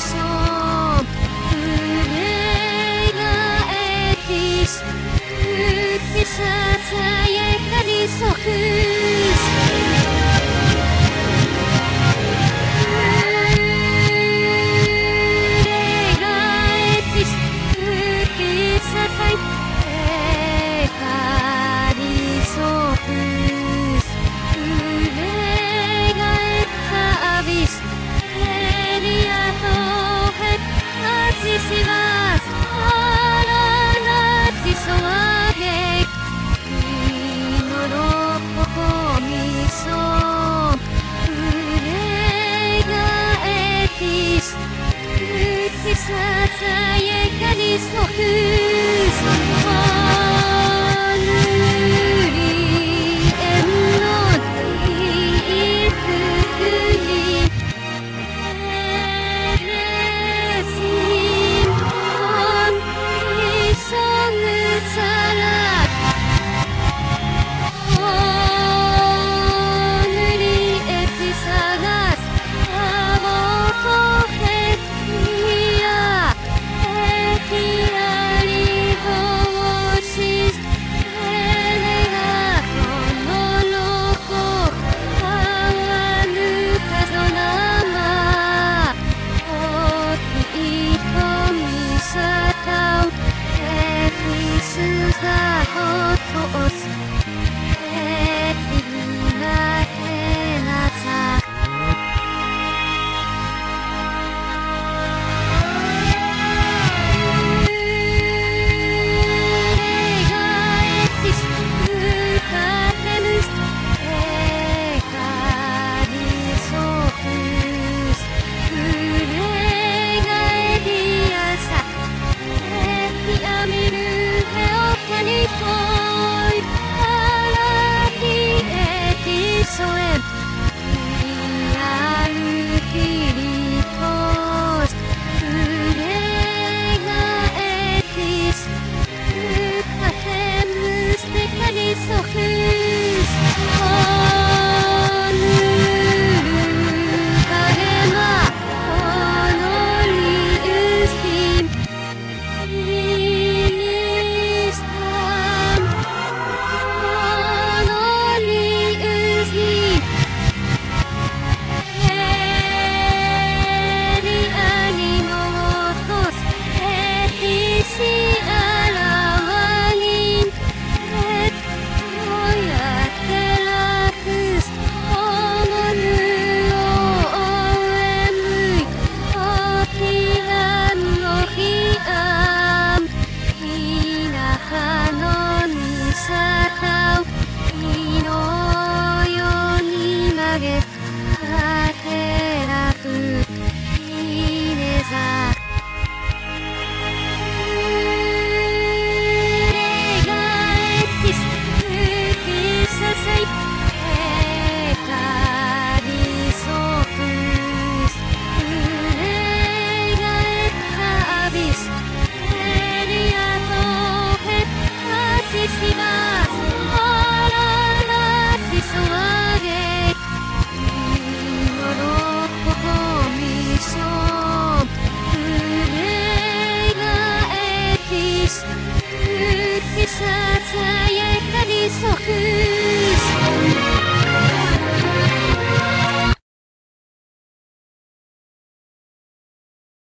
So. ささやかに see.